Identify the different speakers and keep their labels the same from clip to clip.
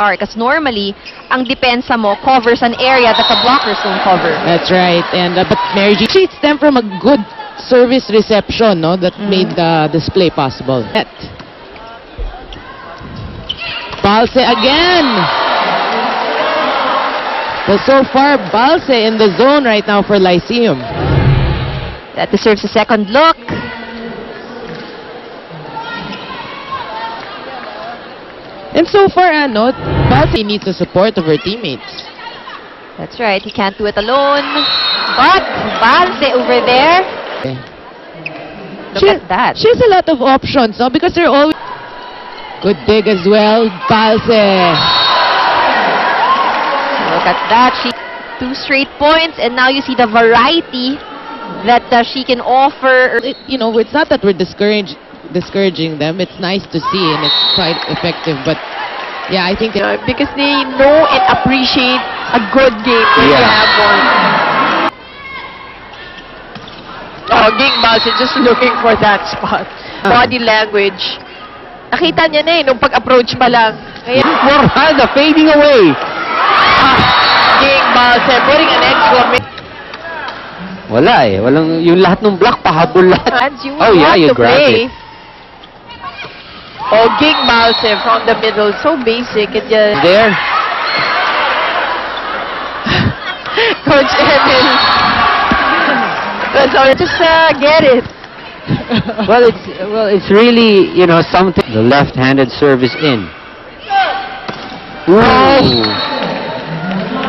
Speaker 1: are because normally ang depensa mo covers an area that the blockers don't cover.
Speaker 2: That's right. And uh, but Mary G cheats them from a good service reception, no, that made the display possible. Net. Balse again. Well, so far, Balse in the zone right now for Lyceum.
Speaker 1: That deserves a second look.
Speaker 2: And so far, uh, ano, Balse needs the support of her teammates.
Speaker 1: That's right, he can't do it alone. But Balse over there, look
Speaker 2: She-
Speaker 1: at that.
Speaker 2: She has a lot of options, no? Because they're always... Good dig as well, Balse.
Speaker 1: Look at that. She two straight points, and now you see the variety that uh, she can offer.
Speaker 2: it, you know, it's not that we're discourage, discouraging them. It's nice to see and it's quite effective. But yeah, I think
Speaker 3: you know, because they know and appreciate a good game when you
Speaker 4: Yeah.
Speaker 3: have one. Oh, Ging Balse just looking for that spot. Body language. Nakita niya na eh, nung pag-approach pa lang. Kaya,
Speaker 4: Morada fading away.
Speaker 3: Balse putting an exclamation.
Speaker 4: Wala eh. Walang, yung lahat ng block, pahabol lahat.
Speaker 3: You
Speaker 4: Oh, yeah, you grab
Speaker 3: play.
Speaker 4: it.
Speaker 3: Oh, Ging Balse from the middle. So basic. It just,
Speaker 4: There.
Speaker 3: Coach Emil. so just uh, get it.
Speaker 4: Well, it's well, it's really you know something. The left-handed service in. Ooh.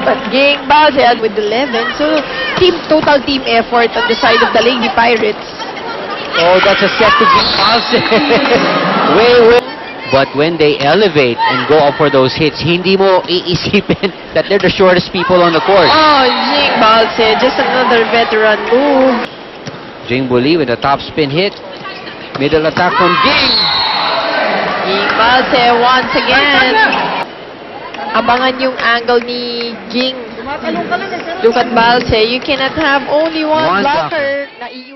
Speaker 3: But Ging Balse with 11. So, team total team effort on the side of the Lady Pirates.
Speaker 4: Oh, that's a set to Ging Balse. way, way. But when they elevate and go up for those hits, hindi mo iisipin that they're the shortest people on the court.
Speaker 3: Oh, Ging Balse, just another veteran move.
Speaker 4: Ging Balse with a top spin hit. Middle attack from Ging.
Speaker 3: Ging Balse once again. Abangan yung angle ni Ging. Look at Balse. You cannot have only one
Speaker 4: One
Speaker 3: blocker. Naiiwan.